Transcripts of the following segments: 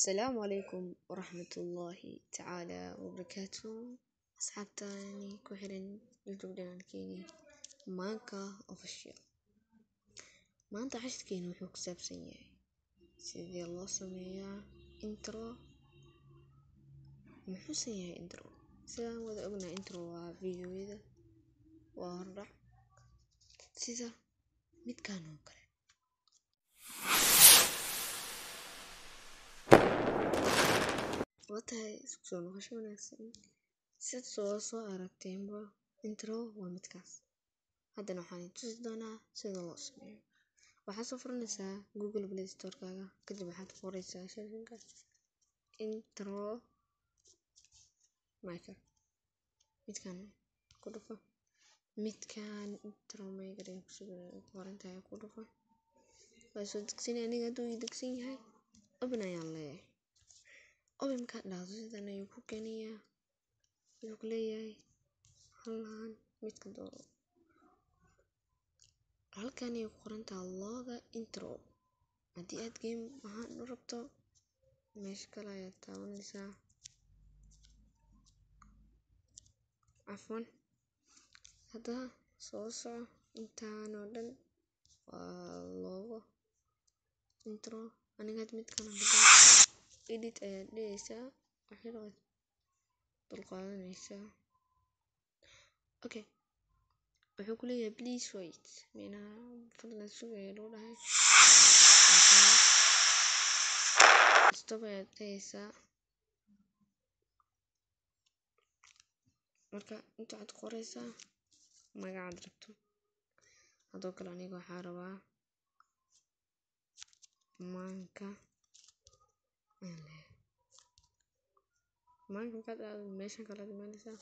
asalaamu calaykum waraxmatullaahi tacaala wabarakaatu asxaabtani ku xiran youtube dhanalkeeni maanka official. Maanta cashirkeena wuxuu ku saabsan yahay sidee loo sameeyaa intro. Muxuusan yahay intro? Sidaan wada ognahay intro waa videoyada waa hordhac. Sida midkaan oo kale watahay isku soo noqosho wanaagsan sid soo soo aragteenba intro waa midkaas haddana waxaan tusi doonaa sida loo sameeyo. Waxaad soo furanaysaa google play storekaaga. Kadib waxaad qoraysaa shashinka intro maker midkaan ku dhufo. Midkaan intro maker ee kusoqorantahay ku dhufo. Waa soo degsinaya aniga hadduu ii degsan yahay. Open ayaan leeyahay open markaad dhahdo sidan ayuu ku leeyahay halkan midka dooro halkan ku qorantahay looga intro. Haddii aad game ahaan rabto meesha kale ayaad taabanaysaa cafwan hadda soo soco intaan oo dhan waa loogo intro. Aniga had midkan edit ayaad dhehaysaa waxyar waad dulqaadanaysaa okay wuxuu ku leeyahay please wait micnaha fadlan sug ayaa lagu dhahay stop ayaad dhehaysaa marka inta waxaad qoraysaa magacaad rabto hadoo kale aniga waxaa rabaa maanka maanka markaad dhahdo meeshan kale aad imaanaysaa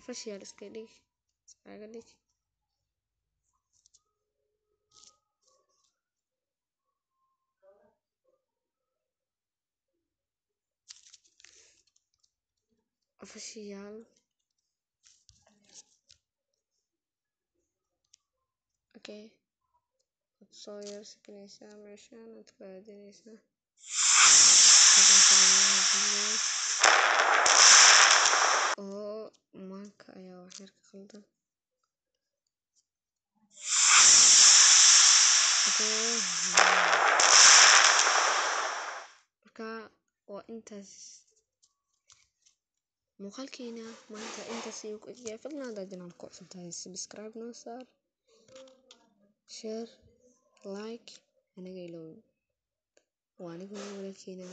official iska dhig iskaga dhig official okay waad soo yar sakinaysaa meeshaan waad ku aadinaysaa oo maanka ayaa wax yar ka qaldan marka waa intaas. Muuqaalkeena maanta intaas ayuu ku egyahay. Fadlan haddaad janaalka ku cusub tahay subscribe noo saar share like anaga ilowin waa aniga walaalkeena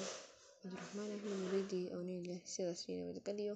cabdiraxmaan axmed muriidi oo nin leh sidaas iyo nabadgelyo